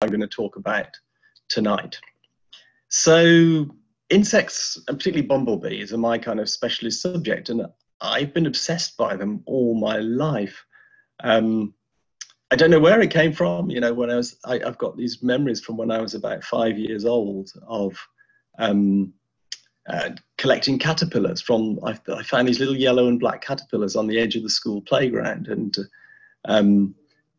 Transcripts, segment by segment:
I'm going to talk about tonight. So insects, and particularly bumblebees, are my kind of specialist subject, and I've been obsessed by them all my life. Um, I don't know where it came from. You know, when I was, I, have got these memories from when I was about five years old of um, uh, collecting caterpillars. From I, I, found these little yellow and black caterpillars on the edge of the school playground, and um,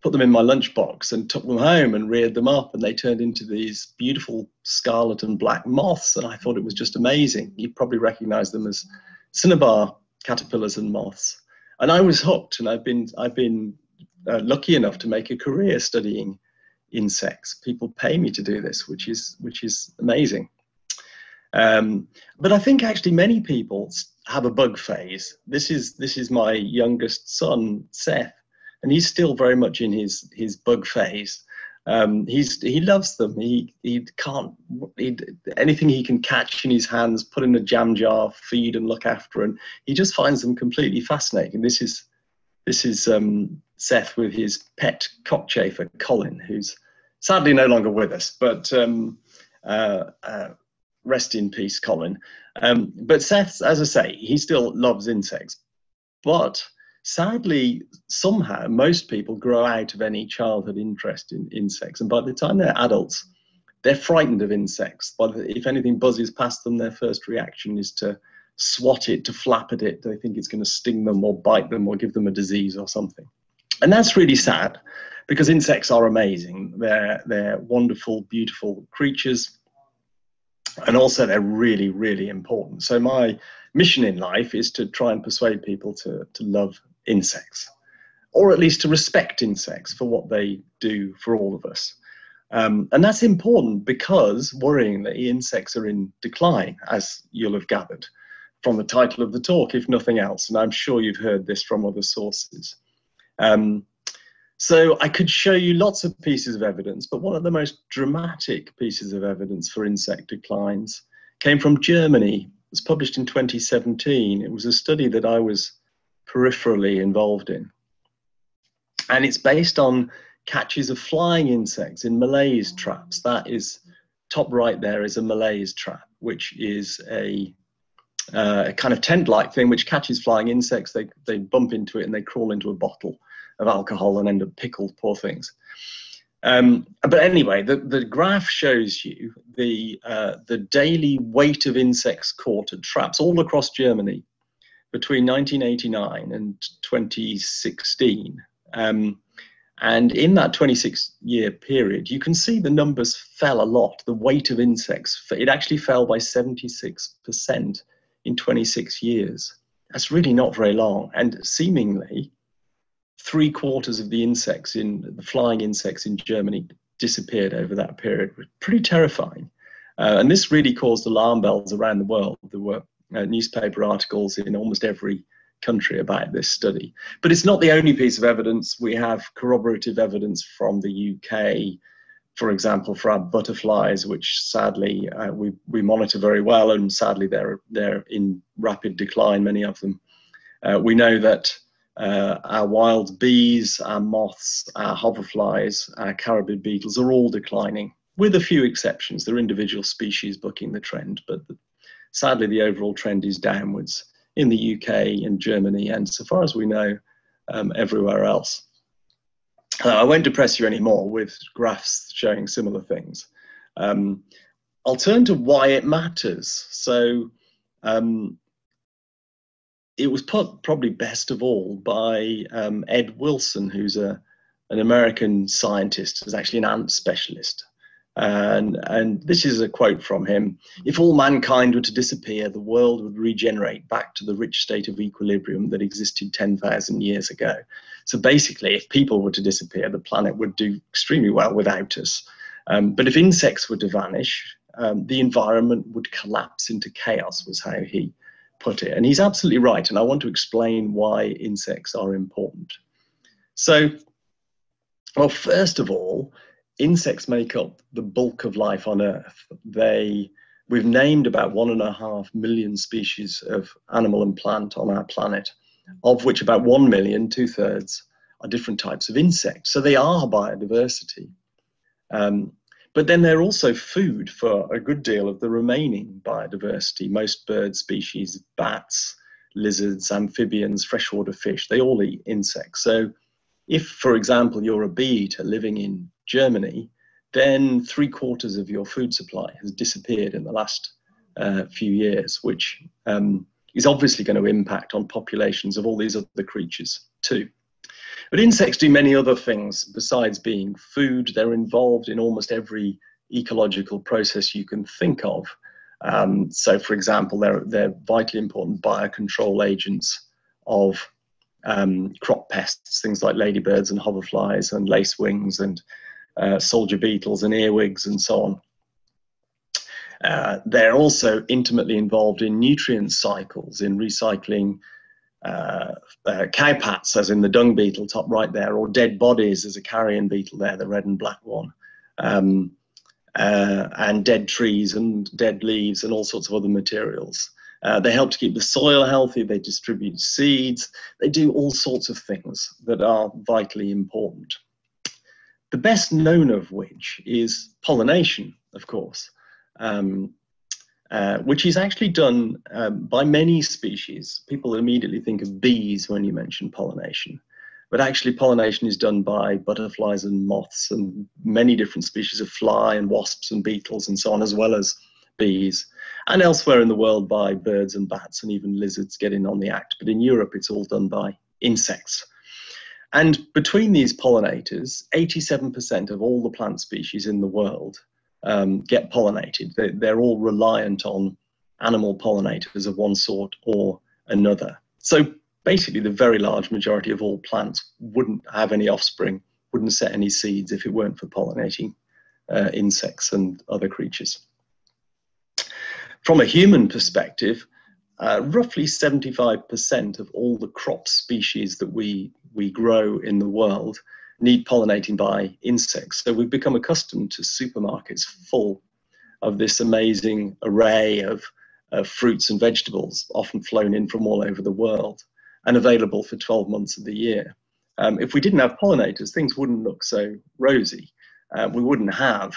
put them in my lunchbox and took them home and reared them up, and they turned into these beautiful scarlet and black moths. And I thought it was just amazing. You probably recognise them as cinnabar caterpillars and moths. And I was hooked, and I've been I've been uh, lucky enough to make a career studying insects. People pay me to do this, which is which is amazing. Um, but I think actually many people have a bug phase. This is this is my youngest son, Seth and he's still very much in his his bug phase. Um, he's he loves them. He he can't he, anything he can catch in his hands, put in a jam jar, feed and look after, and he just finds them completely fascinating. This is this is um, Seth with his pet cockchafer Colin, who's sadly no longer with us, but um, uh, uh, rest in peace, Colin. Um, but Seth, as I say, he still loves insects, but sadly, somehow most people grow out of any childhood interest in insects, and by the time they're adults, they're frightened of insects. But if anything buzzes past them, their first reaction is to swat it, to flap at it. They think it's going to sting them or bite them or give them a disease or something. And that's really sad because insects are amazing. They're, they're wonderful, beautiful creatures. And also, they're really, really important. So, my mission in life is to try and persuade people to, to love insects, or at least to respect insects for what they do for all of us. Um, and that's important because, worryingly, insects are in decline, as you'll have gathered from the title of the talk, if nothing else. And I'm sure you've heard this from other sources. Um, so I could show you lots of pieces of evidence, but one of the most dramatic pieces of evidence for insect declines came from Germany. It was published in 2017. It was a study that I was peripherally involved in. And it's based on catches of flying insects in Malaise traps. That is top right there is a Malaise trap, which is a, uh, a kind of tent-like thing which catches flying insects. They, they bump into it and they crawl into a bottle of alcohol and end up pickled, poor things. Um, but anyway, the, the graph shows you the, uh, the daily weight of insects caught at traps all across Germany between 1989 and 2016. Um, and in that 26 year period, you can see the numbers fell a lot. The weight of insects, it actually fell by 76% in 26 years. That's really not very long. And seemingly, three quarters of the insects in the flying insects in Germany disappeared over that period. Pretty terrifying. Uh, and this really caused alarm bells around the world. There were uh, newspaper articles in almost every country about this study. But it's not the only piece of evidence. We have corroborative evidence from the UK, for example, for our butterflies, which sadly uh, we, we monitor very well, and sadly they're, they're in rapid decline, many of them. Uh, we know that uh, our wild bees, our moths, our hoverflies, our carabid beetles are all declining, with a few exceptions. There are individual species bucking the trend, but the, sadly, the overall trend is downwards in the UK and Germany, and so far as we know, um, everywhere else. Uh, I won't depress you anymore with graphs showing similar things. Um, I'll turn to why it matters. So, um, it was put probably best of all by um, Ed Wilson, who's a, an American scientist, who's actually an ant specialist. And, and this is a quote from him If all mankind were to disappear, the world would regenerate back to the rich state of equilibrium that existed 10,000 years ago. So basically, if people were to disappear, the planet would do extremely well without us. Um, but if insects were to vanish, um, the environment would collapse into chaos, was how he put it. And he's absolutely right. And I want to explain why insects are important. So, well, first of all, insects make up the bulk of life on Earth. They we've named about one and a half million species of animal and plant on our planet, of which about one million, two thirds, are different types of insects. So they are biodiversity. Um, but then they're also food for a good deal of the remaining biodiversity. Most bird species, bats, lizards, amphibians, freshwater fish, they all eat insects. So if, for example, you're a bee eater living in Germany, then three quarters of your food supply has disappeared in the last uh, few years, which um, is obviously going to impact on populations of all these other creatures too. But insects do many other things besides being food. They're involved in almost every ecological process you can think of. Um, so, for example, they're, they're vitally important biocontrol agents of um, crop pests, things like ladybirds and hoverflies and lacewings and uh, soldier beetles and earwigs and so on. Uh, they're also intimately involved in nutrient cycles, in recycling uh, uh, cowpats, as in the dung beetle top right there, or dead bodies, as a carrion beetle there, the red and black one, um, uh, and dead trees and dead leaves and all sorts of other materials. Uh, they help to keep the soil healthy, they distribute seeds, they do all sorts of things that are vitally important. The best known of which is pollination, of course. Um, uh, which is actually done um, by many species. People immediately think of bees when you mention pollination, but actually pollination is done by butterflies and moths and many different species of fly and wasps and beetles and so on, as well as bees, and elsewhere in the world by birds and bats and even lizards get in on the act. But in Europe, it's all done by insects. And between these pollinators, 87% of all the plant species in the world um, get pollinated. They, they're all reliant on animal pollinators of one sort or another. So basically, the very large majority of all plants wouldn't have any offspring, wouldn't set any seeds if it weren't for pollinating uh, insects and other creatures. From a human perspective, uh, roughly 75% of all the crop species that we, we grow in the world need pollinating by insects. So we've become accustomed to supermarkets full of this amazing array of, fruits and vegetables, often flown in from all over the world and available for 12 months of the year. Um, if we didn't have pollinators, things wouldn't look so rosy. Uh, we wouldn't have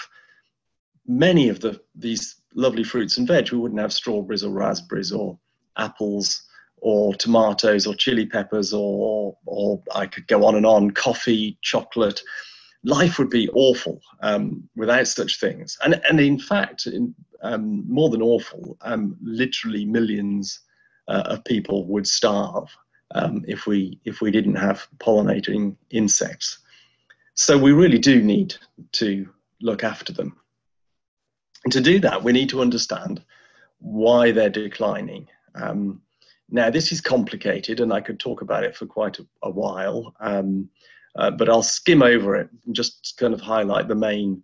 many of the, these lovely fruits and veg. We wouldn't have strawberries or raspberries or apples or tomatoes or chili peppers or, or I could go on and on, coffee, chocolate. Life would be awful um, without such things. And, and in fact, in, um, more than awful, um, literally millions uh, of people would starve um, if, we, if we didn't have pollinating insects. So we really do need to look after them. And to do that, we need to understand why they're declining. Um, now, this is complicated, and I could talk about it for quite a, a while, um, uh, but I'll skim over it and just kind of highlight the main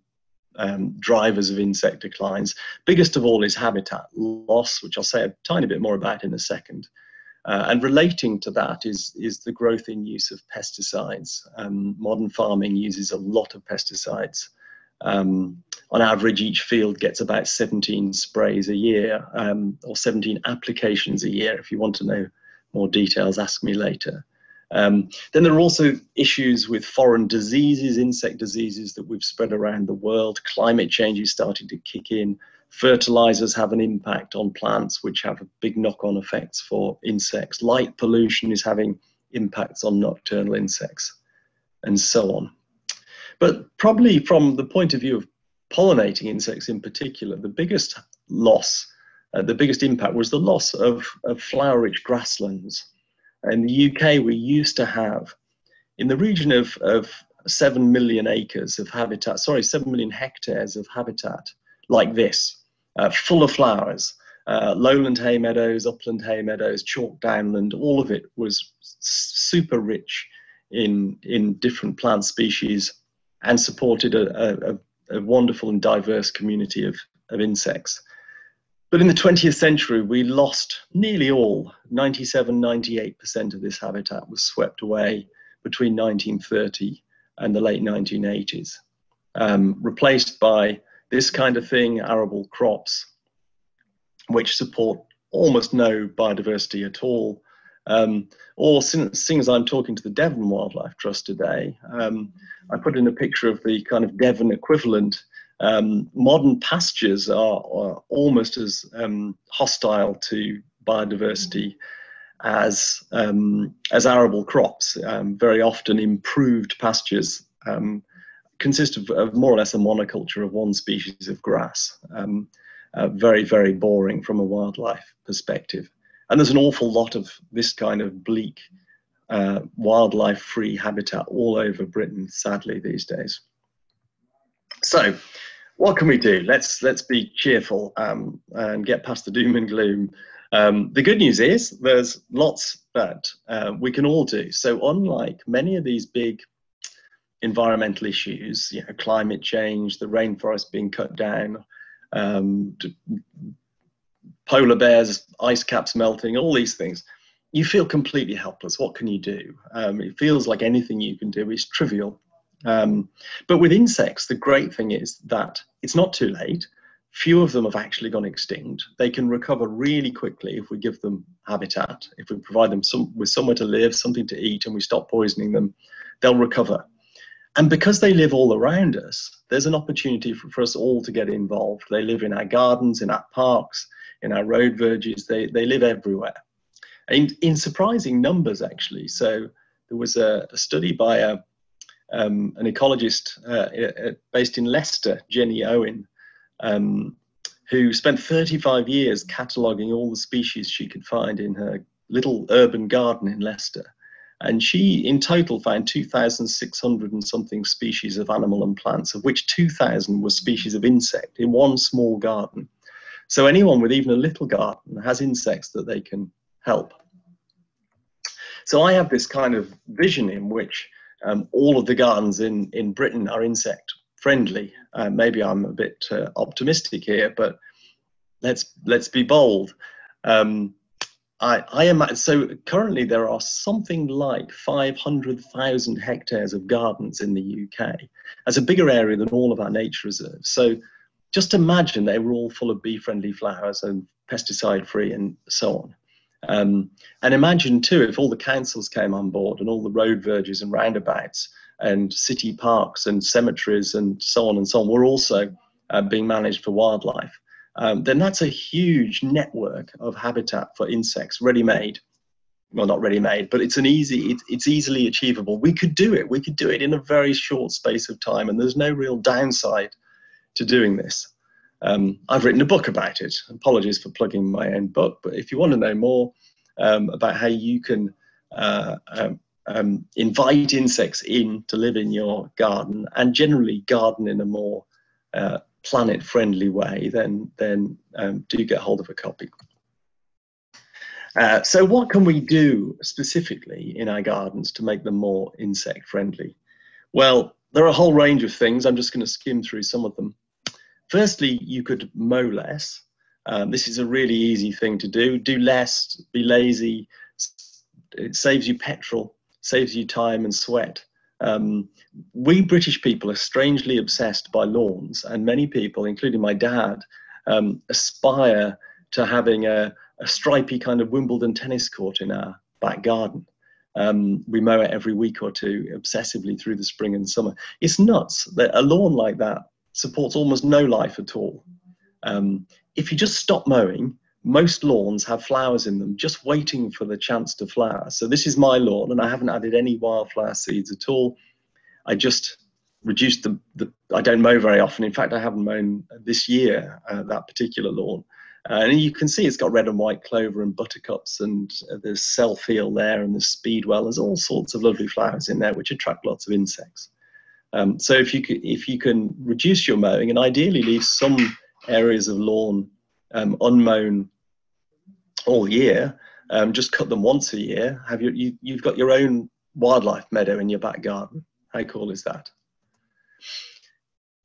um, drivers of insect declines. Biggest of all is habitat loss, which I'll say a tiny bit more about in a second. Uh, and relating to that is, is the growth in use of pesticides. Um, modern farming uses a lot of pesticides. Um, on average, each field gets about 17 sprays a year um, or 17 applications a year. If you want to know more details, ask me later. Um, then there are also issues with foreign diseases, insect diseases that we've spread around the world. Climate change is starting to kick in. Fertilizers have an impact on plants, which have big knock on effects for insects. Light pollution is having impacts on nocturnal insects, and so on. But probably from the point of view of pollinating insects in particular, the biggest loss, uh, the biggest impact was the loss of, of flower rich grasslands. In the UK, we used to have, in the region of, of 7 million acres of habitat, sorry, 7 million hectares of habitat like this, uh, full of flowers. Uh, lowland hay meadows, upland hay meadows, chalk downland, all of it was super rich in, in different plant species and supported a, a, a wonderful and diverse community of, of insects. But in the 20th century, we lost nearly all, 97, 98% of this habitat was swept away between 1930 and the late 1980s, um, replaced by this kind of thing, arable crops, which support almost no biodiversity at all, Um, or seeing as I'm talking to the Devon Wildlife Trust today, um, I put in a picture of the kind of Devon equivalent. Um, modern pastures are, are almost as um, hostile to biodiversity as um, as arable crops. Um, very often, improved pastures consist of, of, more or less a monoculture of one species of grass. Uh, very, very boring from a wildlife perspective. And there's an awful lot of this kind of bleak, uh, wildlife free habitat all over Britain, sadly, these days. So, what can we do? Let's, let's be cheerful um, and get past the doom and gloom. Um, the good news is there's lots that uh, we can all do. So, unlike many of these big environmental issues, you know, climate change, the rainforest being cut down, um, polar bears, ice caps melting, all these things. You feel completely helpless. What can you do? Um, it feels like anything you can do is trivial. Um, but with insects, the great thing is that it's not too late. Few of them have actually gone extinct. They can recover really quickly if we give them habitat, if we provide them some, with somewhere to live, something to eat, and we stop poisoning them, they'll recover. And because they live all around us, there's an opportunity for, for us all to get involved. They live in our gardens, in our parks, in our road verges, they, they live everywhere. In, in surprising numbers, actually. So there was a, a study by a, um, an ecologist uh, based in Leicester, Jenny Owen, um, who spent 35 years cataloguing all the species she could find in her little urban garden in Leicester. And she, in total, found 2,600 and something species of animal and plants, of which 2,000 were species of insect in one small garden. So anyone with even a little garden has insects that they can help. So I have this kind of vision in which um, all of the gardens in, in Britain are insect friendly. Uh, maybe I'm a bit uh, optimistic here, but let's let's be bold. Um, I, I am so currently there are something like 500,000 hectares of gardens in the UK. That's a bigger area than all of our nature reserves. So just imagine they were all full of bee-friendly flowers and pesticide-free and so on. Um, and imagine too if all the councils came on board and all the road verges and roundabouts and city parks and cemeteries and so on and so on were also uh, being managed for wildlife um, then that's a huge network of habitat for insects ready made. Well, not ready made, but it's an easy, it, it's easily achievable. We could do it. We could do it in a very short space of time, and there's no real downside to doing this. Um, I've written a book about it. Apologies for plugging my own book, but if you want to know more um, about how you can uh, um, um invite insects in to live in your garden and generally garden in a more uh, planet friendly way, then, then um, do get hold of a copy. Uh, so what can we do specifically in our gardens to make them more insect friendly? Well, there are a whole range of things. I'm just going to skim through some of them. Firstly, you could mow less. Um, this is a really easy thing to do. Do less, be lazy. It saves you petrol, saves you time and sweat. Um, we British people are strangely obsessed by lawns, and many people, including my dad, um, aspire to having a, a, stripy kind of Wimbledon tennis court in our back garden. Um, we mow it every week or two obsessively through the spring and summer. It's nuts that a lawn like that supports almost no life at all. Um, if you just stop mowing, most lawns have flowers in them just waiting for the chance to flower. So this is my lawn and I haven't added any wildflower seeds at all. I just reduced the, the I don't mow very often. In fact, I haven't mown this year, uh, that particular lawn. Uh, and you can see it's got red and white clover and buttercups and uh, there's self-heal there and there's speedwell. There's all sorts of lovely flowers in there which attract lots of insects. Um, so if you, can, if you can reduce your mowing and ideally leave some areas of lawn um, unmown all year. Um, just cut them once a year. Have your, you, you've got your own wildlife meadow in your back garden. How cool is that?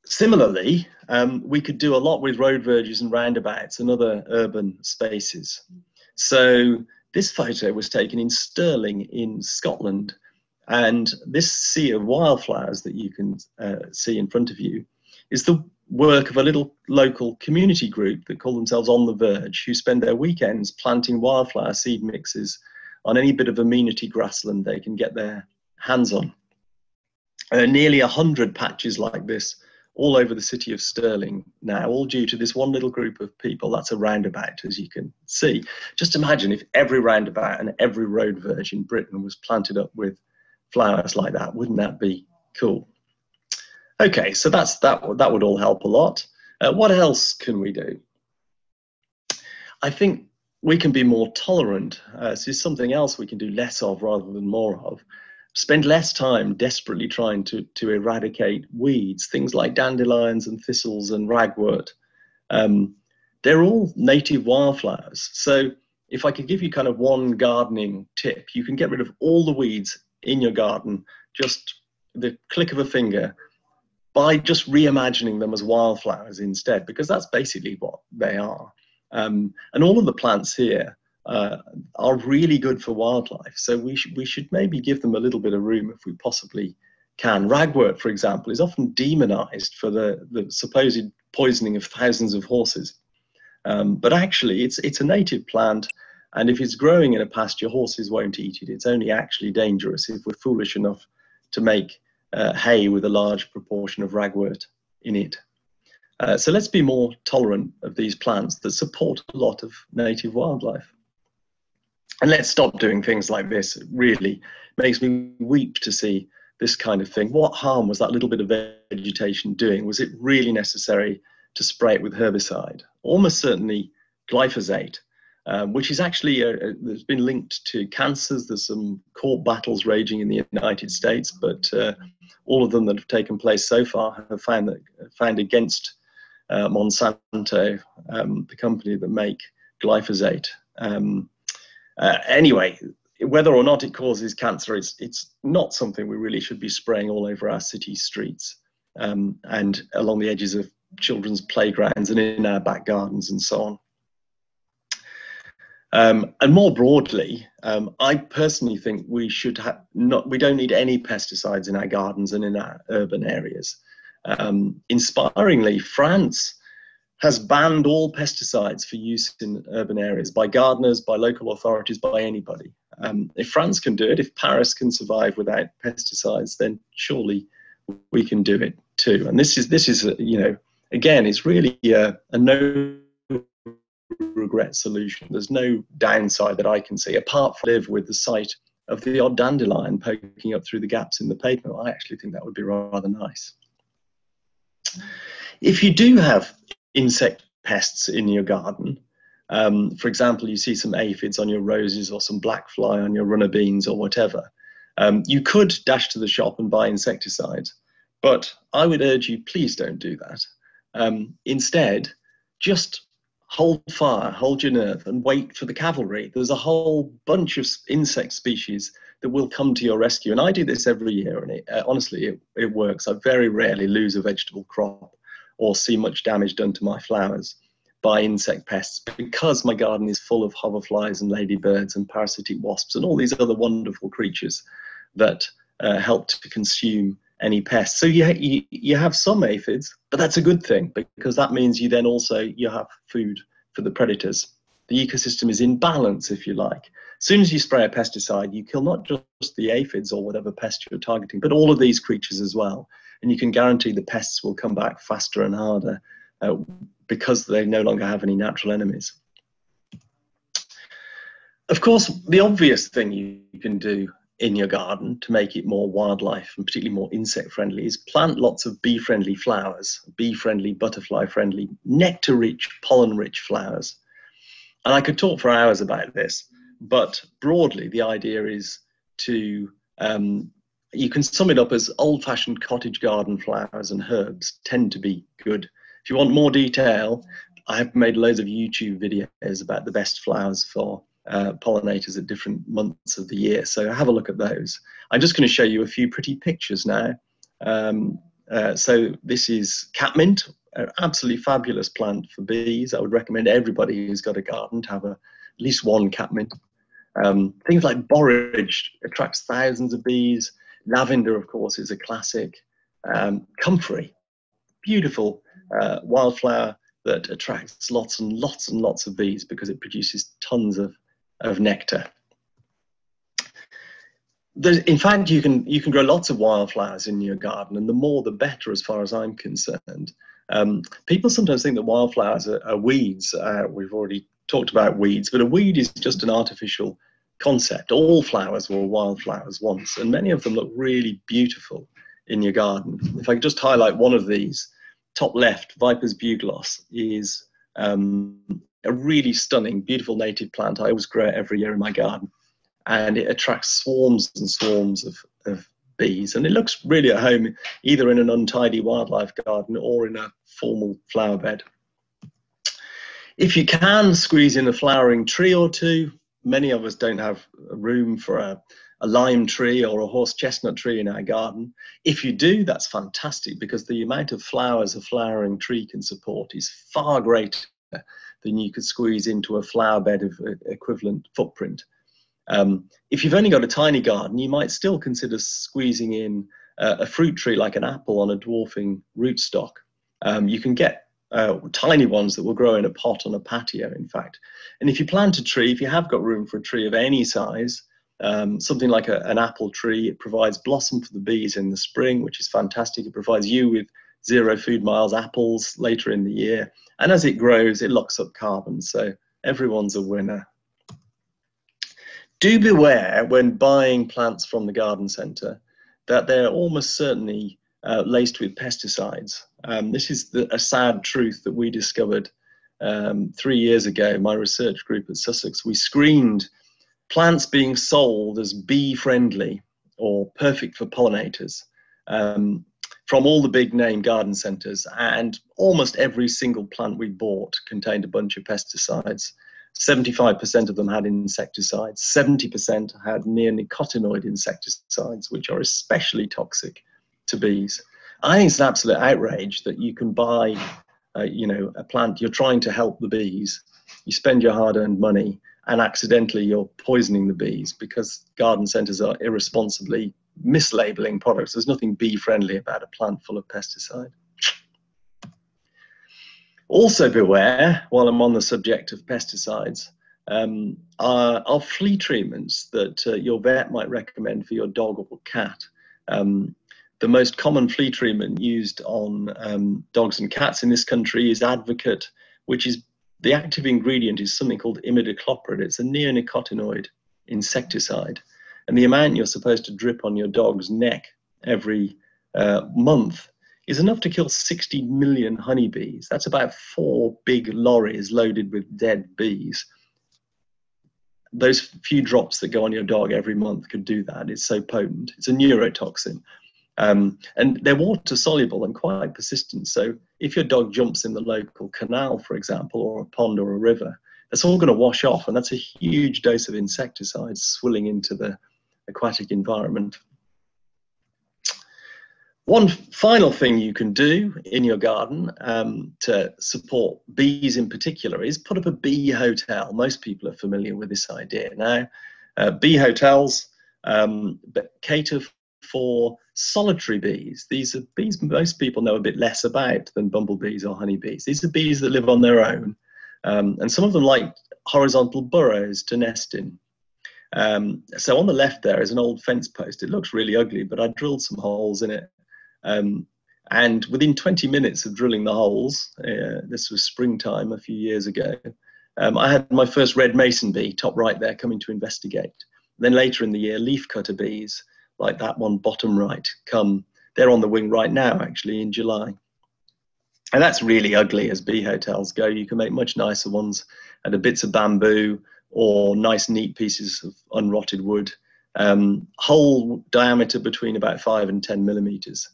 Similarly, um, we could do a lot with road verges and roundabouts and other urban spaces. So this photo was taken in Stirling in Scotland. And this sea of wildflowers that you can uh, see in front of you is the work of a little local community group that call themselves On the Verge, who spend their weekends planting wildflower seed mixes on any bit of amenity grassland they can get their hands on. Uh, nearly 100 patches like this all over the city of Stirling now, all due to this one little group of people. That's a roundabout, as you can see. Just imagine if every roundabout and every road verge in Britain was planted up with flowers like that. Wouldn't that be cool? Okay, so that's that. That would all help a lot. Uh, what else can we do? I think we can be more tolerant. Uh, is something else we can do less of rather than more of spend less time desperately trying to, to eradicate weeds, things like dandelions and thistles and ragwort. Um, they're all native wildflowers. So if I could give you kind of one gardening tip, you can get rid of all the weeds in your garden, just the click of a finger, by just reimagining them as wildflowers instead, because that's basically what they are. Um, and all of the plants here uh, are really good for wildlife. So we should we should maybe give them a little bit of room if we possibly can. Ragwort, for example, is often demonized for the, the supposed poisoning of thousands of horses. Um, but actually, it's it's a native plant, and if it's growing in a pasture, horses won't eat it. It's only actually dangerous if we're foolish enough to make uh, hay with a large proportion of ragwort in it. Uh, so let's be more tolerant of these plants that support a lot of native wildlife and let's stop doing things like this. It really makes me weep to see this kind of thing. What harm was that little bit of vegetation doing? Was it really necessary to spray it with herbicide? Almost certainly glyphosate, um, which is actually a, a, has been linked to cancers. There's some court battles raging in the United States, but uh, all of them that have taken place so far have found that found against uh, Monsanto, um, the company that make glyphosate. Um, uh, anyway, whether or not it causes cancer, it's, it's not something we really should be spraying all over our city streets um, and along the edges of children's playgrounds and in our back gardens and so on. Um, and more broadly, um, I personally think we should have not, we don't need any pesticides in our gardens and in our urban areas. Um, inspiringly, France has banned all pesticides for use in urban areas by gardeners, by local authorities, by anybody. Um, if France can do it, if Paris can survive without pesticides, then surely we can do it too. And this is this is you know again, it's really a, a no regret solution. There's no downside that I can see apart from live with the sight of the odd dandelion poking up through the gaps in the pavement. I actually think that would be rather nice. If you do have insect pests in your garden. Um, for example, you see some aphids on your roses or some black fly on your runner beans or whatever. Um, you could dash to the shop and buy insecticide. but I would urge you, please don't do that. Um, instead, just hold fire, hold your nerve, and wait for the cavalry. There's a whole bunch of insect species that will come to your rescue. And I do this every year, and it, uh, honestly, it, it works. I very rarely lose a vegetable crop or see much damage done to my flowers by insect pests because my garden is full of hoverflies and ladybirds and parasitic wasps and all these other wonderful creatures that uh, help to consume any pests. So you, you, you have some aphids, but that's a good thing because that means you then also you have food for the predators. The ecosystem is in balance, if you like. As soon as you spray a pesticide, you kill not just the aphids or whatever pest you're targeting, but all of these creatures as well and you can guarantee the pests will come back faster and harder uh, because they no longer have any natural enemies. Of course, the obvious thing you can do in your garden to make it more wildlife and particularly more insect friendly is plant lots of bee friendly flowers, bee friendly, butterfly friendly, nectar rich, pollen rich flowers. And I could talk for hours about this, but broadly, the idea is to um, you can sum it up as old fashioned cottage garden flowers and herbs tend to be good. If you want more detail, I have made loads of YouTube videos about the best flowers for uh, pollinators at different months of the year. So have a look at those. I'm just going to show you a few pretty pictures now. Um, uh, so this is catmint, an absolutely fabulous plant for bees. I would recommend everybody who's got a garden to have a, at least one catmint. Um, things like borage attracts thousands of bees. Lavender, of course, is a classic. Um, comfrey, beautiful uh, wildflower that attracts lots and lots and lots of bees because it produces tons of, of nectar. in fact, you can you can grow lots of wildflowers in your garden, and the more the better, as far as I'm concerned. Um, people sometimes think that wildflowers are, are weeds. Uh, we've already talked about weeds, but a weed is just an artificial concept. All flowers were wildflowers once, and many of them look really beautiful in your garden. If I could just highlight one of these, top left, Viper's bugloss is um, a really stunning, beautiful native plant. I always grow it every year in my garden, and it attracts swarms and swarms of, of bees, and it looks really at home either in an untidy wildlife garden or in a formal flower bed. If you can squeeze in a flowering tree or two, many of us don't have room for a, a lime tree or a horse chestnut tree in our garden. If you do, that's fantastic because the amount of flowers a flowering tree can support is far greater than you could squeeze into a flower bed of equivalent footprint. Um, if you've only got a tiny garden, you might still consider squeezing in uh, a fruit tree like an apple on a dwarfing rootstock. Um, you can get uh, tiny ones that will grow in a pot on a patio, in fact. And if you plant a tree, if you have got room for a tree of any size, um, something like a, an apple tree, it provides blossom for the bees in the spring, which is fantastic. It provides you with zero food miles apples later in the year. And as it grows, it locks up carbon. So everyone's a winner. Do beware when buying plants from the garden centre that they're almost certainly uh, laced with pesticides. Um, this is the, a sad truth that we discovered um, three years ago. My research group at Sussex, we screened plants being sold as bee friendly or perfect for pollinators um, from all the big name garden centres, and almost every single plant we bought contained a bunch of pesticides. 75% of them had insecticides, 70% had neonicotinoid insecticides, which are especially toxic to bees. I think it's an absolute outrage that you can buy, uh, you know, a plant. You're trying to help the bees. You spend your hard-earned money, and accidentally you're poisoning the bees because garden centres are irresponsibly mislabeling products. There's nothing bee-friendly about a plant full of pesticide. Also beware, while I'm on the subject of pesticides, um, are, are, flea treatments that uh, your vet might recommend for your dog or cat. Um, the most common flea treatment used on um, dogs and cats in this country is Advocate, which is the active ingredient is something called imidacloprid. It's a neonicotinoid insecticide. And the amount you're supposed to drip on your dog's neck every uh, month is enough to kill 60 million honeybees. That's about four big lorries loaded with dead bees. Those few drops that go on your dog every month could do that. It's so potent. It's a neurotoxin. Um, and they're water soluble and quite persistent. So if your dog jumps in the local canal, for example, or a pond or a river, that's all going to wash off. And that's a huge dose of insecticides swilling into the aquatic environment. One final thing you can do in your garden um, to support bees in particular is put up a bee hotel. Most people are familiar with this idea. Now, uh, bee hotels um, cater for solitary bees. These are bees most people know a bit less about than bumblebees or honeybees. These are bees that live on their own, um, and some of them like horizontal burrows to nest in. Um, so on the left there is an old fence post. It looks really ugly, but I drilled some holes in it. Um, and within 20 minutes of drilling the holes, uh, this was springtime a few years ago, um, I had my first red mason bee, top right there, coming to investigate. Then later in the year, leafcutter bees like that one bottom right come. They're on the wing right now, actually, in July. And that's really ugly as bee hotels go. You can make much nicer ones out of bits of bamboo or nice, neat pieces of unrotted wood. Um, hole diameter between about five and 10 millimeters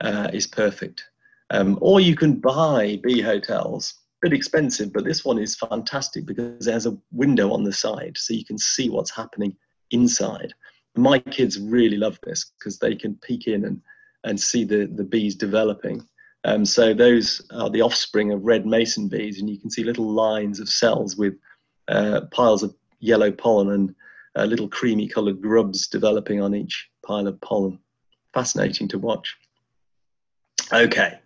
uh, is perfect. Um, or you can buy bee hotels, a bit expensive, but this one is fantastic because there's a window on the side so you can see what's happening inside my kids really love this because they can peek in and, and see the, the bees developing. Um, so those are the offspring of red mason bees, and you can see little lines of cells with uh, piles of yellow pollen and uh, little creamy coloured grubs developing on each pile of pollen. Fascinating to watch. Okay,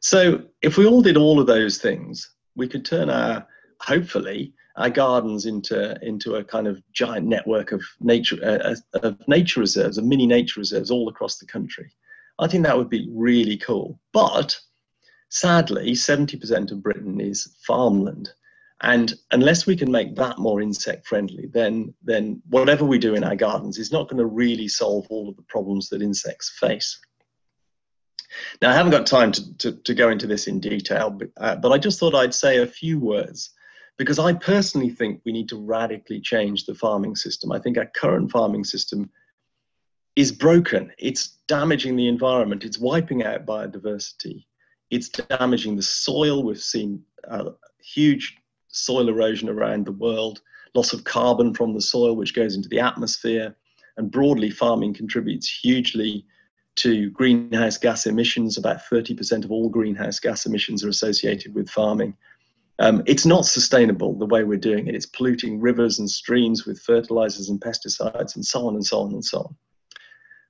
so if we all did all of those things, we could turn our, hopefully, our gardens into into a kind of giant network of nature uh, uh of nature reserves, of mini nature reserves all across the country. I think that would be really cool. But sadly, 70% of Britain is farmland. And unless we can make that more insect friendly, then, then whatever we do in our gardens is not going to really solve all of the problems that insects face. Now, I haven't got time to, to, to go into this in detail, but, uh, but I just thought I'd say a few words because I personally think we need to radically change the farming system. I think our current farming system is broken. It's damaging the environment. It's wiping out biodiversity. It's damaging the soil. We've seen uh, huge soil erosion around the world, loss of carbon from the soil, which goes into the atmosphere. And broadly, farming contributes hugely to greenhouse gas emissions. About 30% of all greenhouse gas emissions are associated with farming. Um, it's not sustainable the way we're doing it. It's polluting rivers and streams with fertilizers and pesticides and so on and so on and so on.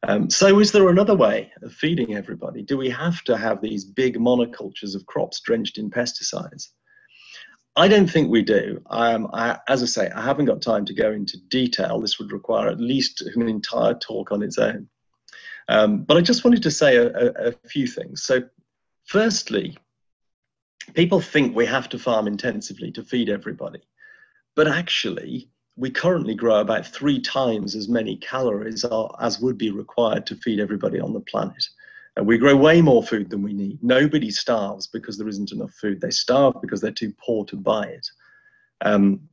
Um, so, is there another way of feeding everybody? Do we have to have these big monocultures of crops drenched in pesticides? I don't think we do. Um, I, as I say, I haven't got time to go into detail. This would require at least an entire talk on its own. Um, but I just wanted to say a, a, a few things. So, firstly, people think we have to farm intensively to feed everybody. But actually, we currently grow about three times as many calories as would be required to feed everybody on the planet. And we grow way more food than we need. Nobody starves because there isn't enough food. They starve because they're too poor to buy it. Um,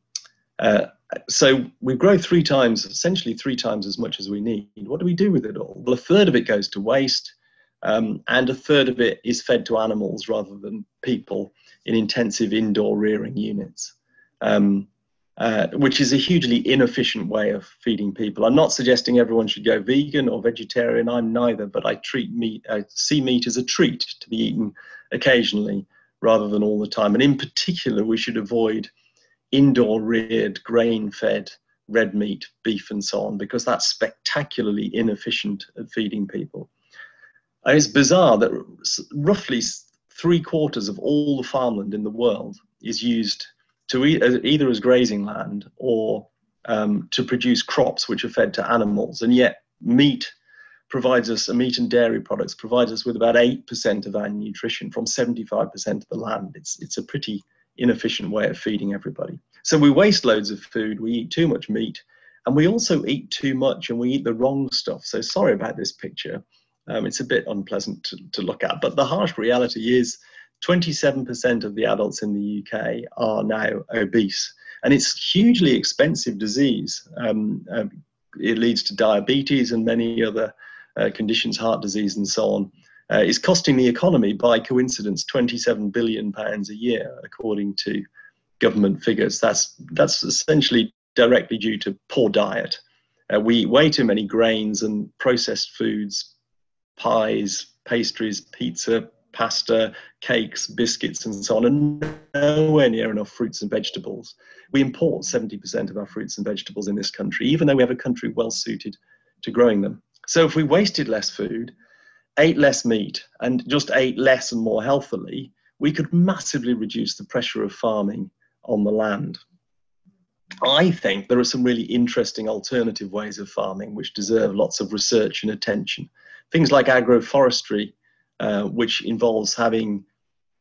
uh, so we grow three times, essentially three times as much as we need. What do we do with it all? Well, a third of it goes to waste, um, and a third of it is fed to animals rather than people in intensive indoor rearing units. Um, uh, which is a hugely inefficient way of feeding people. I'm not suggesting everyone should go vegan or vegetarian. I'm neither, but I treat meat, I see meat as a treat to be eaten occasionally rather than all the time. And in particular, we should avoid indoor reared, grain fed red meat, beef, and so on, because that's spectacularly inefficient at feeding people. And it's bizarre that roughly three quarters of all the farmland in the world is used to e- either as grazing land or um, to produce crops which are fed to animals. And yet, meat provides us, meat and dairy products provides us with about 8% of our nutrition from 75% of the land. It's, it's a pretty inefficient way of feeding everybody. So we waste loads of food, we eat too much meat, and we also eat too much and we eat the wrong stuff. So sorry about this picture. Um, it's a bit unpleasant to, to look at, but the harsh reality is 27% of the adults in the UK are now obese. And it's hugely expensive disease. Um, uh, it leads to diabetes and many other uh, conditions, heart disease, and so on. Uh, it's costing the economy, by coincidence, 27 billion pounds a year, according to government figures. That's that's essentially directly due to poor diet. Uh, we eat way too many grains and processed foods, pies, pastries, pizza, pasta, cakes, biscuits, and so on, and nowhere near enough fruits and vegetables. We import 70% of our fruits and vegetables in this country, even though we have a country well suited to growing them. So if we wasted less food, ate less meat, and just ate less and more healthily, we could massively reduce the pressure of farming on the land. I think there are some really interesting alternative ways of farming which deserve lots of research and attention. Things like agroforestry uh, which involves having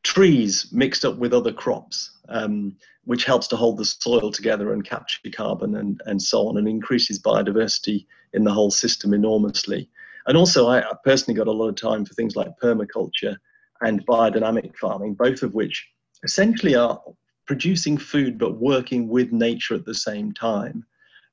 trees mixed up with other crops, um, which helps to hold the soil together and capture carbon and, and so on, and increases biodiversity in the whole system enormously. And also, I personally got a lot of time for things like permaculture and biodynamic farming, both of which essentially are producing food but working with nature at the same time.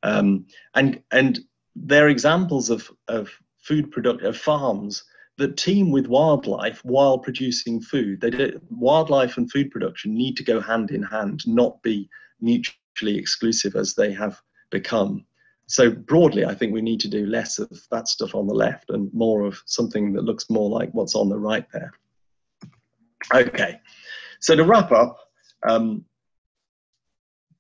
Um, and and they're examples of, of food product of farms that teem with wildlife while producing food. They do, wildlife and food production need to go hand in hand, not be mutually exclusive as they have become. So broadly, I think we need to do less of that stuff on the left and more of something that looks more like what's on the right there. Okay, so to wrap up, um,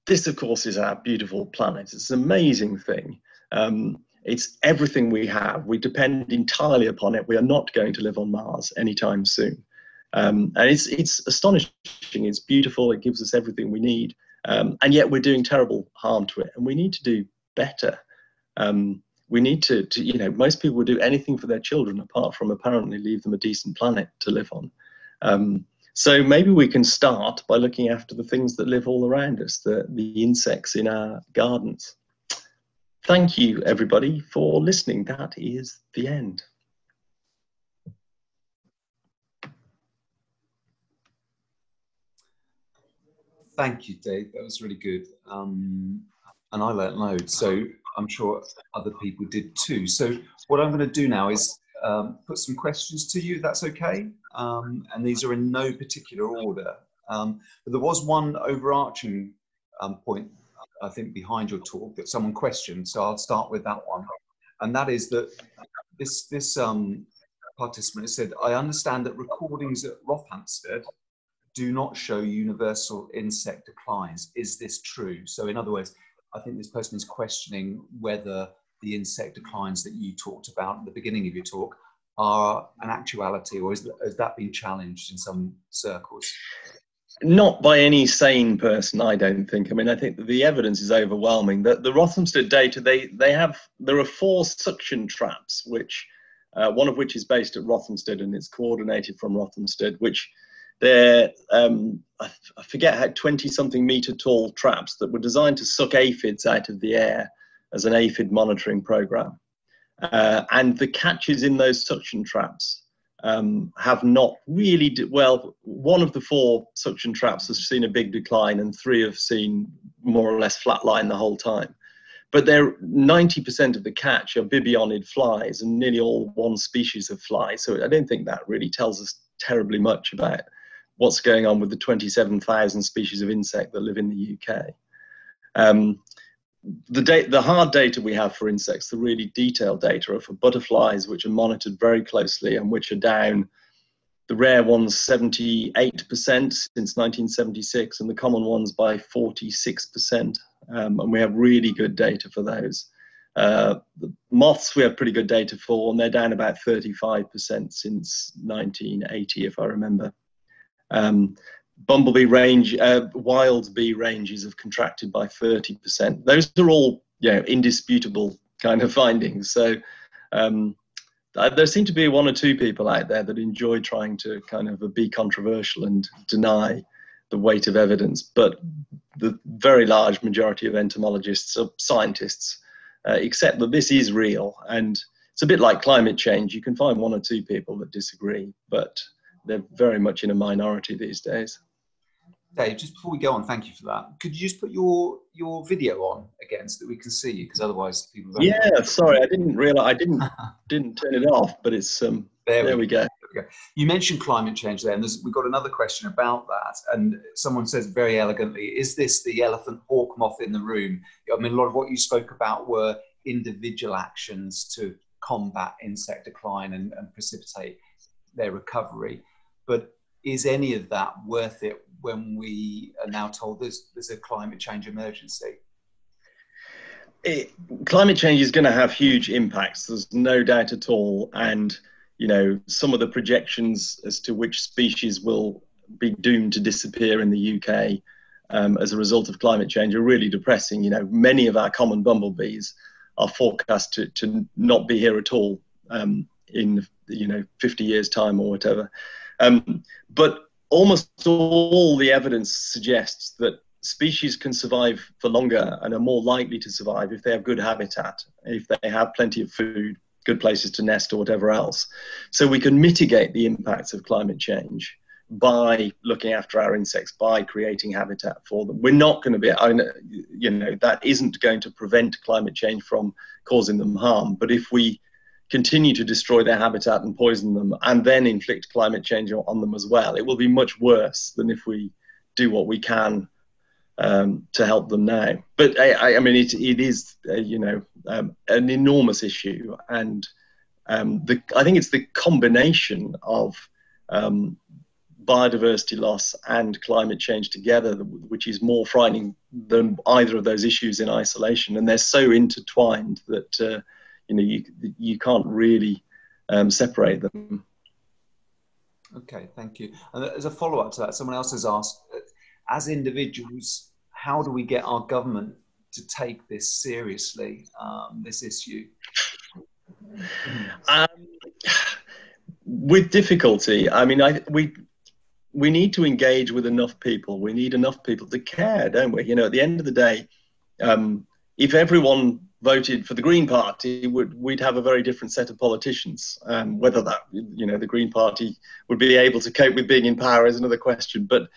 this of course is our beautiful planet. It's an amazing thing. Um, it's everything we have. We depend entirely upon it. We are not going to live on Mars anytime soon. Um, and it's, it's astonishing. It's beautiful. It gives us everything we need. Um, and yet we're doing terrible harm to it, and we need to do better. Um, we need to, to, you know, most people would do anything for their children apart from apparently leave them a decent planet to live on. Um, so maybe we can start by looking after the things that live all around us, the, the insects in our gardens. Thank you, everybody, for listening. That is the end. Thank you, Dave. That was really good. Um, and I learnt loads. So I'm sure other people did too. So what I'm going to do now is um, put some questions to you, that's okay. Um, and these are in no particular order. Um, but there was one overarching um, point, I think, behind your talk that someone questioned. So I'll start with that one. And that is that this, this um, participant said, I understand that recordings at Rothamsted do not show universal insect declines. Is this true? So in other words, I think this person is questioning whether the insect declines that you talked about at the beginning of your talk are an actuality, or is, has that been challenged in some circles? Not by any sane person, I don't think. I mean, I think the evidence is overwhelming. The, the Rothamsted data, they, they have, there are four suction traps, which uh, one of which is based at Rothamsted and it's coordinated from Rothamsted, which they're, um, I, I forget how 20 something meter tall traps that were designed to suck aphids out of the air as an aphid monitoring program. Uh, and the catches in those suction traps um, have not really, well, one of the four suction traps has seen a big decline and three have seen more or less flatline the whole time. But they're 90% of the catch are bibionid flies and nearly all one species of fly. So I don't think that really tells us terribly much about what's going on with the 27,000 species of insect that live in the UK. Um, the, da- the hard data we have for insects, the really detailed data, are for butterflies, which are monitored very closely and which are down. The rare ones 78% since 1976, and the common ones by 46%. Um, and we have really good data for those. Uh, moths we have pretty good data for, and they're down about 35% since 1980, if I remember. Um, bumblebee range, uh, wild bee ranges have contracted by 30%. Those are all, you know, indisputable kind of findings. So um, there seem to be one or two people out there that enjoy trying to kind of be controversial and deny the weight of evidence, but the very large majority of entomologists or scientists uh, accept that this is real. And it's a bit like climate change. You can find one or two people that disagree, but they're very much in a minority these days. Dave, just before we go on, thank you for that. Could you just put your your video on again so that we can see you? Because otherwise, people. Don't yeah, know. sorry, I didn't realize I didn't didn't turn it off, but it's um. There, there we, we, go. there we go. You mentioned climate change there, and we've got another question about that. And someone says very elegantly, "Is this the elephant hawk moth in the room?" I mean, a lot of what you spoke about were individual actions to combat insect decline and, and precipitate their recovery but is any of that worth it when we are now told there's, there's a climate change emergency? It, climate change is going to have huge impacts. There's no doubt at all. And, you know, some of the projections as to which species will be doomed to disappear in the UK um, as a result of climate change are really depressing. You know, many of our common bumblebees are forecast to, to not be here at all um, in, you know, 50 years' time or whatever. Um, but almost all the evidence suggests that species can survive for longer and are more likely to survive if they have good habitat, if they have plenty of food, good places to nest, or whatever else. So we can mitigate the impacts of climate change by looking after our insects, by creating habitat for them. We're not going to be, you know, that isn't going to prevent climate change from causing them harm. But if we continue to destroy their habitat and poison them and then inflict climate change on them as well. It will be much worse than if we do what we can um, to help them now. But I, I mean, it, it is, uh, you know, um, an enormous issue. And um, the, I think it's the combination of um, biodiversity loss and climate change together, which is more frightening than either of those issues in isolation. And they're so intertwined that uh, you know you you can't really um, separate them. Okay, thank you. And as a follow up to that, someone else has asked, as individuals, how do we get our government to take this seriously, um, this issue? Um, with difficulty, I mean, I we we need to engage with enough people. We need enough people to care, don't we? You know, at the end of the day, um, if everyone voted for the Green Party, would we'd have a very different set of politicians. Um, whether that you know the Green Party would be able to cope with being in power is another question. But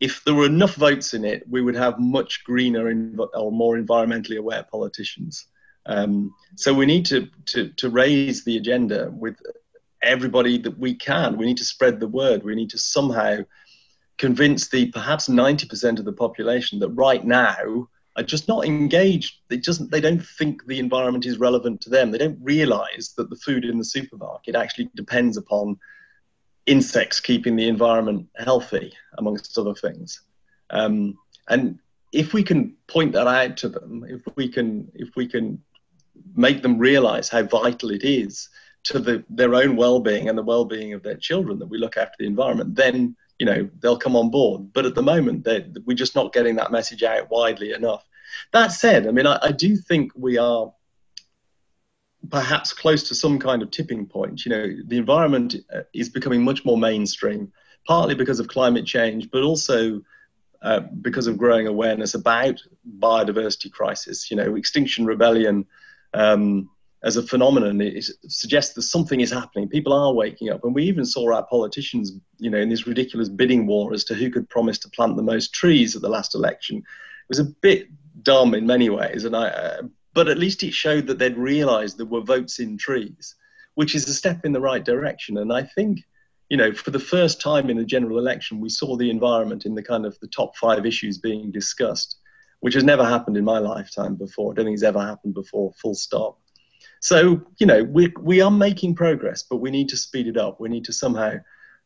if there were enough votes in it, we would have much greener or more environmentally aware politicians. Um, so we need to, to, to raise the agenda with everybody that we can. We need to spread the word. We need to somehow convince the perhaps 90% of the population that right now are just not engaged. They just they don't think the environment is relevant to them. They don't realize that the food in the supermarket actually depends upon insects keeping the environment healthy, amongst other things. Um, and if we can point that out to them, if we can if we can make them realize how vital it is to the, their own well-being and the well-being of their children that we look after the environment, then you know they'll come on board. But at the moment, we're just not getting that message out widely enough. That said, I mean, I, I do think we are perhaps close to some kind of tipping point. You know, the environment uh, is becoming much more mainstream, partly because of climate change, but also uh, because of growing awareness about biodiversity crisis. You know, Extinction Rebellion um, as a phenomenon it suggests that something is happening. People are waking up, and we even saw our politicians, you know, in this ridiculous bidding war as to who could promise to plant the most trees at the last election. It was a bit dumb in many ways, and I, uh, but at least it showed that they'd realised there were votes in trees, which is a step in the right direction. And I think, you know, for the first time in a general election, we saw the environment in the kind of the top five issues being discussed which has never happened in my lifetime before. I don't think it's ever happened before, full stop. So, you know, we, we are making progress, but we need to speed it up. We need to somehow,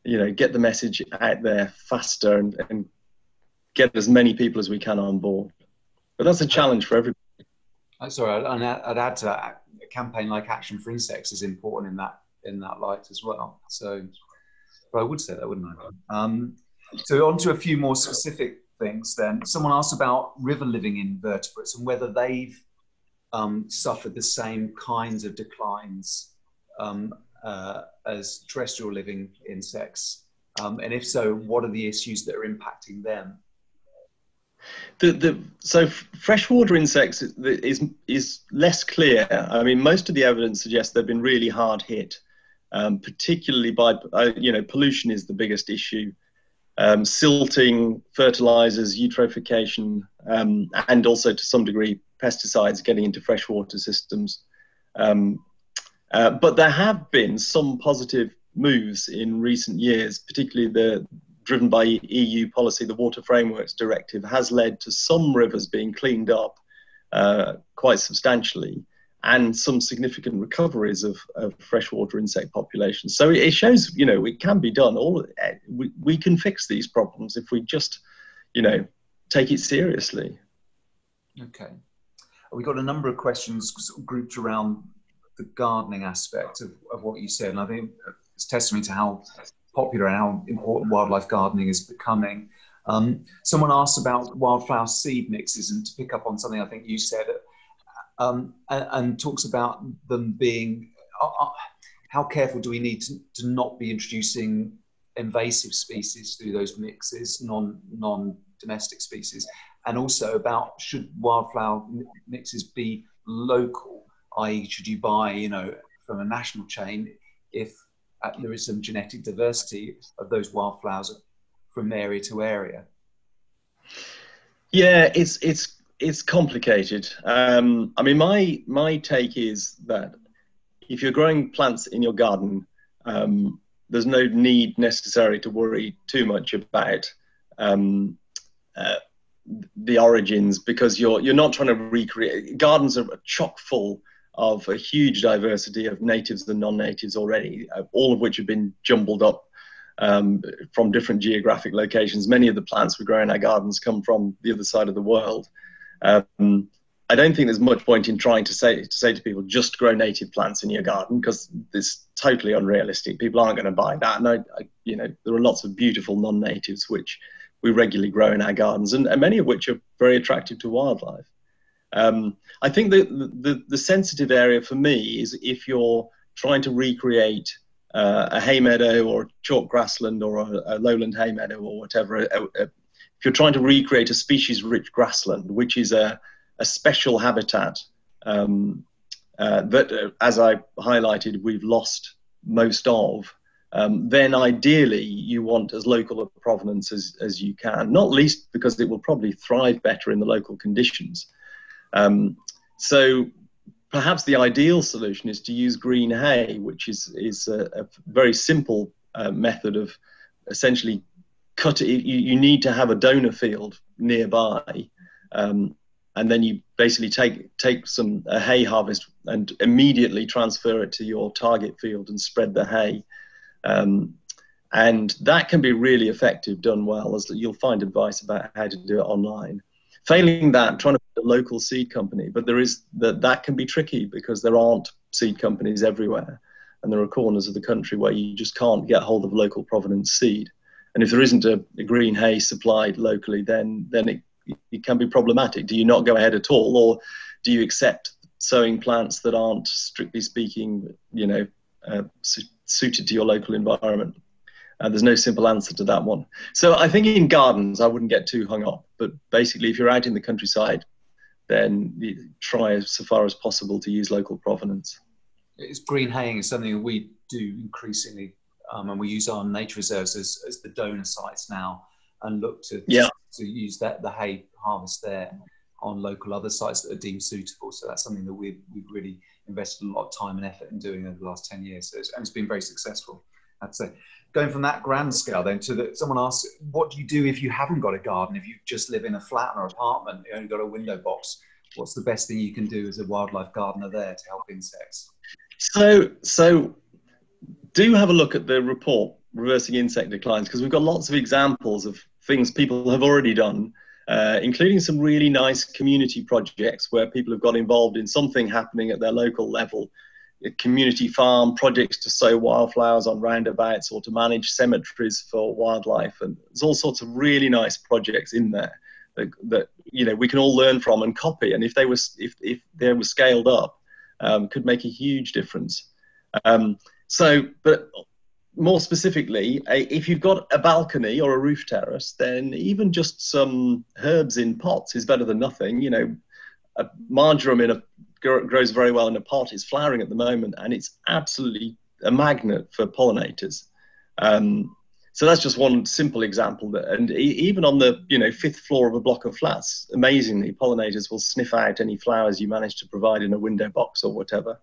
you know, get the message out there faster and, and get as many people as we can on board. But that's a challenge for everybody. Sorry, I'd, I'd add to that, a campaign like Action for Insects is important in that in that light as well. So, but I would say that, wouldn't I? Um, so on to a few more specific things then. Someone asked about river living invertebrates and whether they've um, suffered the same kinds of declines um, uh, as terrestrial living insects. Um, and if so, what are the issues that are impacting them? The, the, so freshwater insects is, is less clear. I mean, most of the evidence suggests they've been really hard hit, um, particularly by, uh, you know, pollution is the biggest issue um, silting, fertilizers, eutrophication, um, and also to some degree pesticides getting into freshwater systems. Um, uh, but there have been some positive moves in recent years, particularly the driven by EU policy, the Water Frameworks Directive has led to some rivers being cleaned up uh, quite substantially and some significant recoveries of, of freshwater insect populations. So it shows, you know, it can be done. All we, we can fix these problems if we just, you know, take it seriously. Okay. We got a number of questions grouped around the gardening aspect of, of what you said, and I think it's testimony to how popular and how important wildlife gardening is becoming. Um, someone asked about wildflower seed mixes, and to pick up on something I think you said, um, and, and, talks about them being uh, uh, how careful do we need to, to, not be introducing invasive species through those mixes, non non domestic species, and also about should wildflower mixes be local, i.e., should you buy you know from a national chain if uh, there is some genetic diversity of those wildflowers from area to area. Yeah, it's it's it's complicated. Um, I mean, my my take is that if you're growing plants in your garden, um, there's no need necessarily to worry too much about um, uh, the origins because you're you're not trying to recreate. Gardens are chock full of a huge diversity of natives and non-natives already, uh, all of which have been jumbled up um, from different geographic locations. Many of the plants we grow in our gardens come from the other side of the world. Um, I don't think there's much point in trying to say to say to people just grow native plants in your garden because it's totally unrealistic. People aren't going to buy that, and I, I, you know there are lots of beautiful non-natives which we regularly grow in our gardens, and, and many of which are very attractive to wildlife. Um, I think that the, the sensitive area for me is if you're trying to recreate uh, a hay meadow or chalk grassland or a, a lowland hay meadow or whatever, a, a, if you're trying to recreate a species-rich grassland, which is a, a special habitat um, uh, that, uh, as I highlighted, we've lost most of, um, then ideally you want as local a provenance as, as you can, not least because it will probably thrive better in the local conditions. Um, so perhaps the ideal solution is to use green hay, which is, is a, a very simple uh, method of essentially cut it. You, you, need to have a donor field nearby. Um, and then you basically take take some a hay harvest and immediately transfer it to your target field and spread the hay. Um, and that can be really effective done well as you'll find advice about how to do it online Failing that, trying to find a local seed company, but there is that that can be tricky because there aren't seed companies everywhere, and there are corners of the country where you just can't get hold of local provenance seed. And if there isn't a, a green hay supplied locally, then then it, it can be problematic. Do you not go ahead at all, or do you accept sowing plants that aren't strictly speaking, you know, uh, suited to your local environment? Uh, there's no simple answer to that one. So I think in gardens, I wouldn't get too hung up. But basically, if you're out in the countryside, then try as so far as possible to use local provenance. It's green haying is something we do increasingly, um, and we use our nature reserves as, as the donor sites now, and look to yeah. to use that the hay harvest there on local other sites that are deemed suitable. So that's something that we've, we've really invested a lot of time and effort in doing over the last 10 years. So it's, and it's been very successful, I'd say. Going from that grand scale then to that someone asks what do you do if you haven't got a garden if you just live in a flat or apartment you only got a window box? What's the best thing you can do as a wildlife gardener there to help insects? So so do have a look at the report reversing insect declines because we've got lots of examples of things people have already done uh, including some really nice community projects where people have got involved in something happening at their local level. Community farm projects to sow wildflowers on roundabouts or to manage cemeteries for wildlife. And there's all sorts of really nice projects in there that, that you know we can all learn from and copy. And if they were if, if they were scaled up um, could make a huge difference. Um, so but more specifically if you've got a balcony or a roof terrace then even just some herbs in pots is better than nothing you know a marjoram in a grows very well in a pot. It's flowering at the moment, and it's absolutely a magnet for pollinators. Um, so that's just one simple example. That, and even on the you know fifth floor of a block of flats, amazingly, pollinators will sniff out any flowers you manage to provide in a window box or whatever.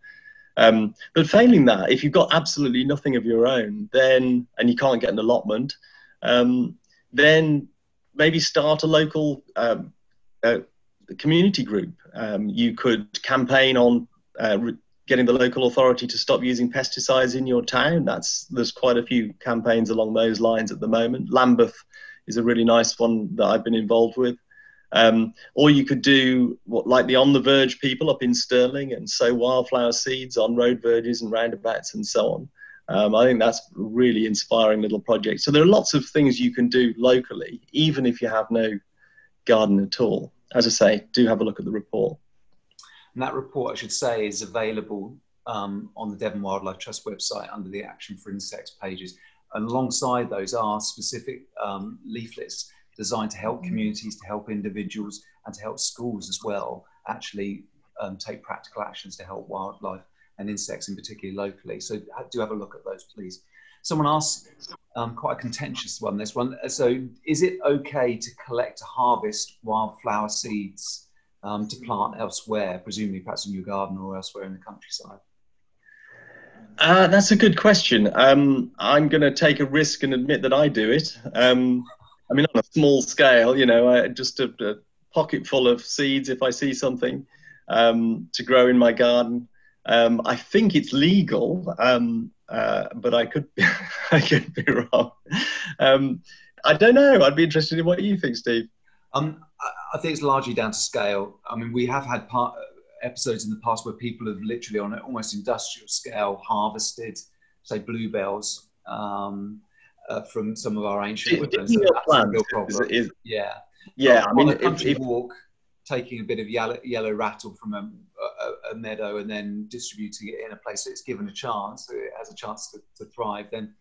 Um, but failing that, if you've got absolutely nothing of your own, then and you can't get an allotment, um, then maybe start a local um, uh, community group. Um, you could campaign on uh, re- getting the local authority to stop using pesticides in your town. That's there's quite a few campaigns along those lines at the moment. Lambeth is a really nice one that I've been involved with. Um, or you could do what, like the On the Verge people up in Stirling and sow wildflower seeds on road verges and roundabouts and so on. Um, I think that's really inspiring little project. So there are lots of things you can do locally, even if you have no garden at all as I say, do have a look at the report. And that report, I should say, is available um, on the Devon Wildlife Trust website under the Action for Insects pages. And alongside those are specific um, leaflets designed to help communities, to help individuals, and to help schools as well actually um, take practical actions to help wildlife and insects, in particular locally. So do have a look at those, please. Someone asked, um, quite a contentious one, this one. So, is it okay to collect, harvest wildflower seeds um, to plant elsewhere, presumably perhaps in your garden or elsewhere in the countryside? Uh, that's a good question. Um, I'm going to take a risk and admit that I do it. Um, I mean, on a small scale, you know, I, just a, a, pocket full of seeds if I see something um, to grow in my garden. Um, I think it's legal. Um, uh, but I could be, I could be wrong. Um, I don't know. I'd be interested in what you think, Steve. Um, I think it's largely down to scale. I mean, we have had part, episodes in the past where people have literally, on an almost industrial scale, harvested, say, bluebells um, uh, from some of our ancient woodlands. That's problem. Is, is, yeah. Yeah, I mean, a country if, walk, taking a bit of yellow, yellow rattle from a, a, a, meadow and then distributing it in a place that it's given a chance, so it has a chance to, to thrive, then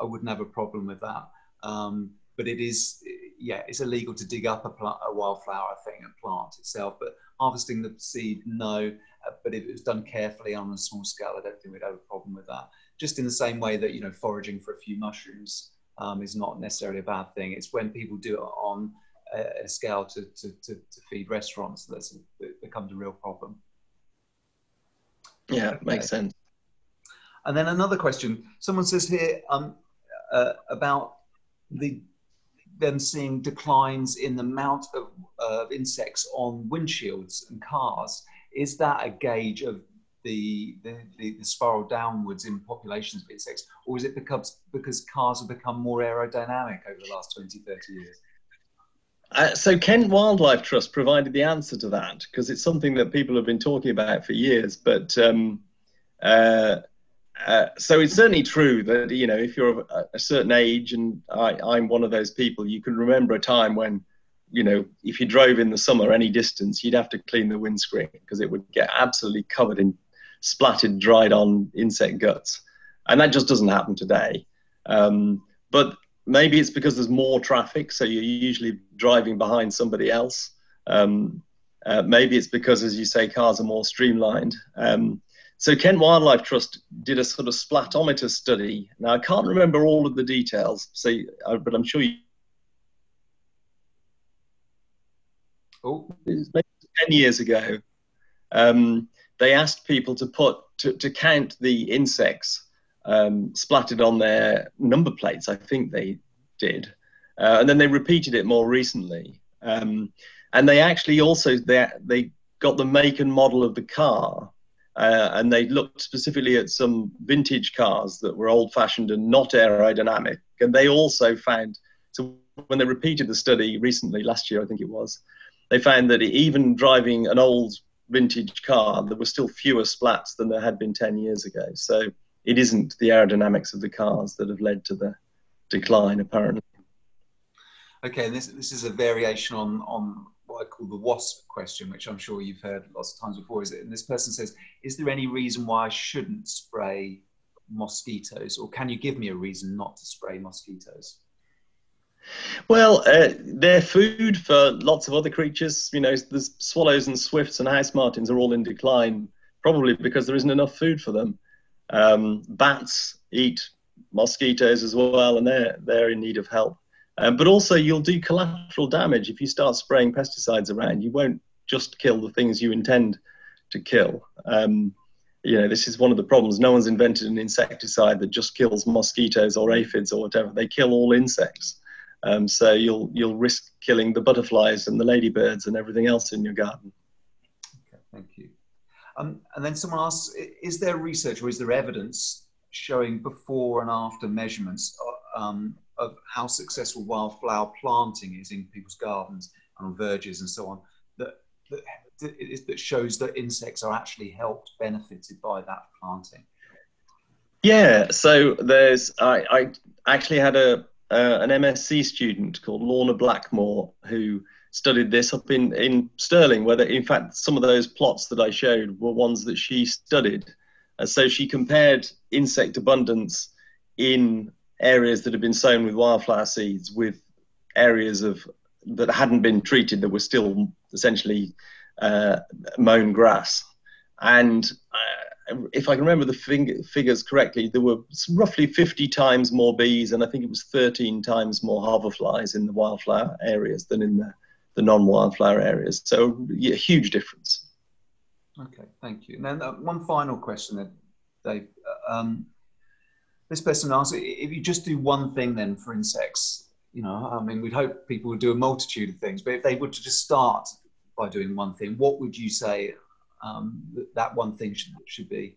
I wouldn't have a problem with that. Um, but it is, yeah, it's illegal to dig up a, plant, a wildflower thing and plant itself. But harvesting the seed, no. Uh, but if it was done carefully on a small scale, I don't think we'd have a problem with that. Just in the same way that you know, foraging for a few mushrooms um, is not necessarily a bad thing. It's when people do it on a, a scale to, to, to, to, feed restaurants that's it becomes a real problem. Yeah, okay. makes sense. And then another question. Someone says here um, uh, about the them seeing declines in the amount of uh, insects on windshields and cars. Is that a gauge of the, the, the, the, spiral downwards in populations of insects, or is it because, because cars have become more aerodynamic over the last 20, 30 years? Uh, so Kent Wildlife Trust provided the answer to that because it's something that people have been talking about for years. But um, uh, uh, so it's certainly true that you know if you're a, certain age, and I, I'm one of those people, you can remember a time when you know if you drove in the summer any distance, you'd have to clean the windscreen because it would get absolutely covered in splattered, dried-on insect guts, and that just doesn't happen today. Um, but maybe it's because there's more traffic, so you're usually driving behind somebody else. Um, uh, maybe it's because, as you say, cars are more streamlined. Um, so Kent Wildlife Trust did a sort of splatometer study. Now I can't remember all of the details, so uh, but I'm sure you. Oh, maybe ten years ago, um, they asked people to put to, to count the insects um, splattered on their number plates. I think they did, uh, and then they repeated it more recently. Um, and they actually also they they got the make and model of the car, uh, and they looked specifically at some vintage cars that were old-fashioned and not aerodynamic. And they also found so when they repeated the study recently, last year I think it was, they found that even driving an old vintage car, there were still fewer splats than there had been 10 years ago. So it isn't the aerodynamics of the cars that have led to the decline, apparently. Okay, and this, this is a variation on, on what I call the wasp question, which I'm sure you've heard lots of times before. Is it? And this person says, "Is there any reason why I shouldn't spray mosquitoes, or can you give me a reason not to spray mosquitoes?" Well, uh, they're food for lots of other creatures. You know, the swallows and swifts and house martins are all in decline, probably because there isn't enough food for them. Um, bats eat mosquitoes as well, and they're they're in need of help. Um, but also, you'll do collateral damage if you start spraying pesticides around. You won't just kill the things you intend to kill. Um, you know, this is one of the problems. No one's invented an insecticide that just kills mosquitoes or aphids or whatever. They kill all insects. Um, so you'll you'll risk killing the butterflies and the ladybirds and everything else in your garden. Okay, thank you. Um, and then someone asks, is there research or is there evidence showing before and after measurements uh, um, of how successful wildflower planting is in people's gardens and on verges and so on that, that, that shows that insects are actually helped, benefited by that planting? Yeah, so there's I, I actually had a uh, an MSc student called Lorna Blackmore who studied this up in, in Stirling, where in fact some of those plots that I showed were ones that she studied. And so she compared insect abundance in areas that had been sown with wildflower seeds with areas of that hadn't been treated that were still essentially uh, mown grass. And uh, if I can remember the fig- figures correctly, there were roughly 50 times more bees, and I think it was 13 times more hoverflies in the wildflower areas than in the, the non wildflower areas. So, yeah, huge difference. Okay, thank you. And then uh, one final question, then, Dave. Uh, um, this person asks, if you just do one thing then for insects, you know, I mean, we'd hope people would do a multitude of things, but if they were to just start by doing one thing, what would you say um, that, one thing should, should be?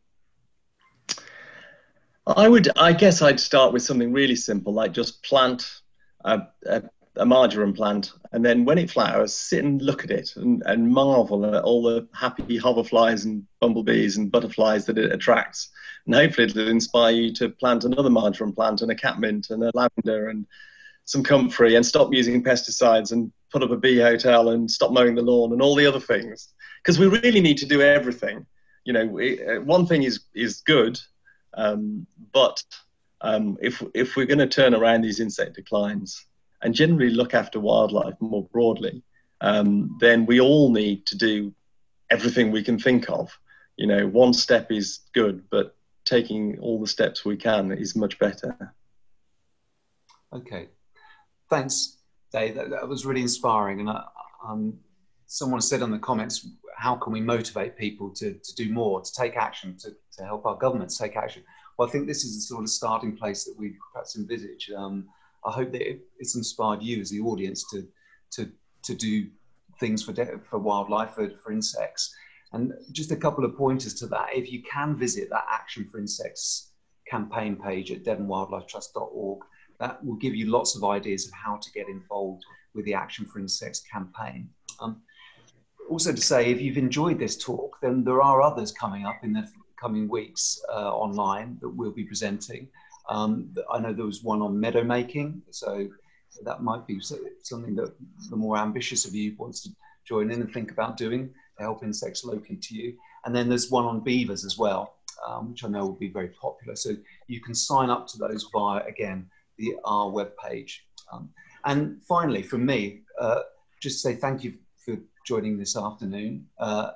I would, I guess I'd start with something really simple, like just plant a, a a marjoram plant, and then when it flowers, sit and look at it and, and marvel at all the happy hoverflies and bumblebees and butterflies that it attracts. And hopefully it'll inspire you to plant another marjoram plant and a catmint and a lavender and some comfrey and stop using pesticides and put up a bee hotel and stop mowing the lawn and all the other things. Because we really need to do everything. You know, uh, one thing is is good, um, but um, if if we're going to turn around these insect declines, and generally look after wildlife more broadly, um, then we all need to do everything we can think of. You know, one step is good, but taking all the steps we can is much better. Okay, thanks, Dave. That, that was really inspiring. And uh, um, someone said in the comments, how can we motivate people to, to do more, to take action, to, to help our governments take action? Well, I think this is the sort of starting place that we perhaps envisage. Um, I hope that it's inspired you as the audience to to to do things for for wildlife for, for insects. And just a couple of pointers to that. If you can visit that Action for Insects campaign page at devonwildlifetrust.org, that will give you lots of ideas of how to get involved with the Action for Insects campaign. Um, also to say, if you've enjoyed this talk, then there are others coming up in the coming weeks uh, online that we'll be presenting. Um, I know there was one on meadow making, so that might be something that the more ambitious of you wants to join in and think about doing to help insects locate to you. And then there's one on beavers as well, um, which I know will be very popular. So you can sign up to those via, again, the our webpage. Um, and finally, from me, uh, just say thank you for joining this afternoon. Uh,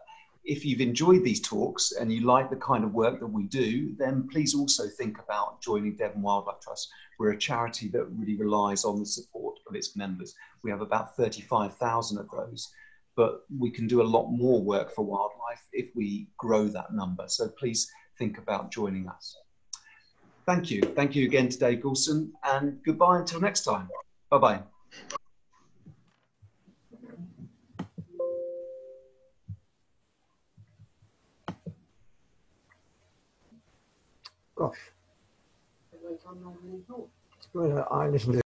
if you've enjoyed these talks and you like the kind of work that we do, then please also think about joining Devon Wildlife Trust. We're a charity that really relies on the support of its members. We have about 35,000 of those, but we can do a lot more work for wildlife if we grow that number. So please think about joining us. Thank you. Thank you again today, Goulson, and goodbye until next time. Bye-bye. Gosh. I listen to